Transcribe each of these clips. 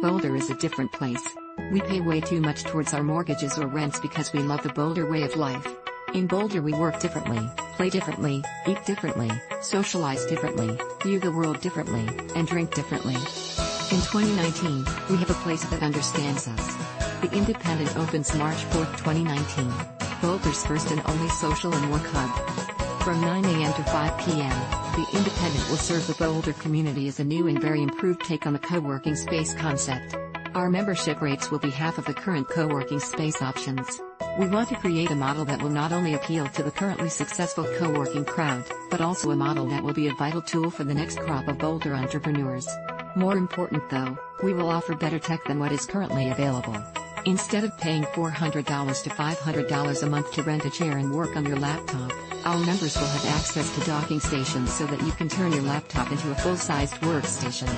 Boulder is a different place. We pay way too much towards our mortgages or rents because we love the Boulder way of life. In Boulder we work differently, play differently, eat differently, socialize differently, view the world differently, and drink differently. In 2019, we have a place that understands us. The Independent opens March 4, 2019. Boulder's first and only social and work hub. From 9 a.m. to 5 p.m., The Independent will serve the Boulder community as a new and very improved take on the co-working space concept. Our membership rates will be half of the current co-working space options. We want to create a model that will not only appeal to the currently successful co-working crowd, but also a model that will be a vital tool for the next crop of Boulder entrepreneurs. More important though, we will offer better tech than what is currently available. Instead of paying $400 to $500 a month to rent a chair and work on your laptop, our members will have access to docking stations so that you can turn your laptop into a full-sized workstation.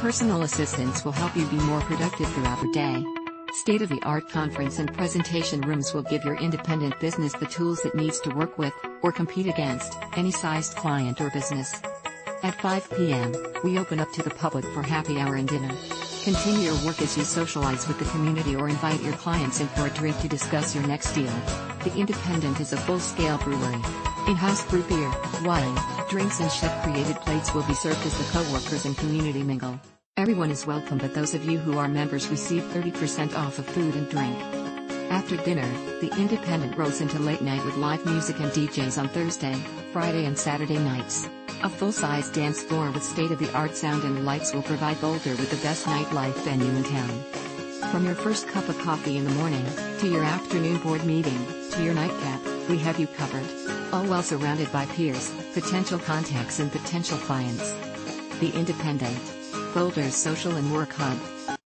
Personal assistants will help you be more productive throughout the day. State-of-the-art conference and presentation rooms will give your independent business the tools it needs to work with, or compete against, any sized client or business. At 5 p.m., we open up to the public for happy hour and dinner. Continue your work as you socialize with the community or invite your clients in for a drink to discuss your next deal. The Independent is a full-scale brewery. In-house brew beer, wine, drinks and chef-created plates will be served as the co-workers and community mingle. Everyone is welcome but those of you who are members receive 30% off of food and drink. After dinner, the Independent rolls into late night with live music and DJs on Thursday, Friday and Saturday nights. A full-size dance floor with state-of-the-art sound and lights will provide Boulder with the best nightlife venue in town. From your first cup of coffee in the morning, to your afternoon board meeting, to your nightcap, we have you covered. All while surrounded by peers, potential contacts and potential clients. The Independent. Boulder's social and work hub.